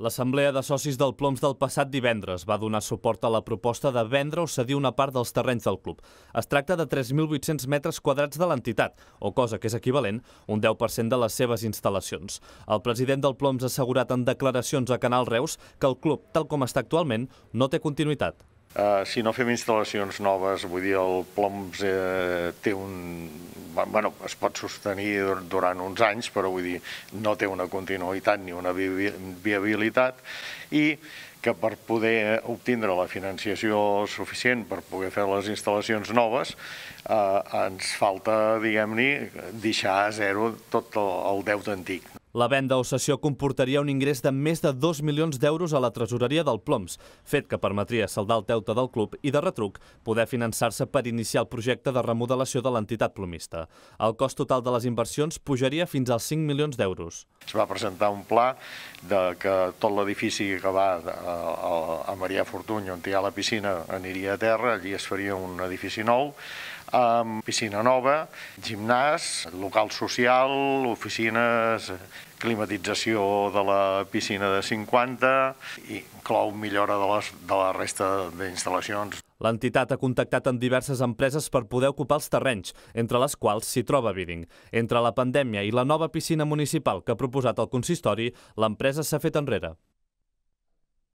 L'Assemblea de Socis del Ploms del passat divendres va donar suport a la proposta de vendre o cedir una part dels terrenys del club. Es tracta de 3.800 metres quadrats de l'entitat, o cosa que és equivalent, un 10% de les seves instal·lacions. El president del Ploms ha assegurat en declaracions a Canal Reus que el club, tal com està actualment, no té continuïtat. Uh, si no fem instal·lacions noves, vull dir, el Ploms eh, té un... Bueno, es pot sostenir durant uns anys, però vull dir, no té una continuïtat ni una viabilitat i que per poder obtindre la financiació suficient per poder fer les instal·lacions noves eh, ens falta, diguem-ne, deixar a zero tot el, deute antic. La venda o cessió comportaria un ingrés de més de 2 milions d'euros a la tresoreria del Ploms, fet que permetria saldar el deute del club i, de retruc, poder finançar-se per iniciar el projecte de remodelació de l'entitat plomista. El cost total de les inversions pujaria fins als 5 milions d'euros. Es va presentar un pla de que tot l'edifici que va a, a Maria Fortuny, on hi ha la piscina, aniria a terra, allí es faria un edifici nou, amb piscina nova, gimnàs, local social, oficines, climatització de la piscina de 50 i inclou millora de, les, de la resta d'instal·lacions. L'entitat ha contactat amb diverses empreses per poder ocupar els terrenys, entre les quals s'hi troba Bidding. Entre la pandèmia i la nova piscina municipal que ha proposat el consistori, l'empresa s'ha fet enrere.